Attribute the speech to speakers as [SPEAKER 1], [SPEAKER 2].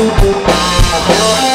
[SPEAKER 1] I'm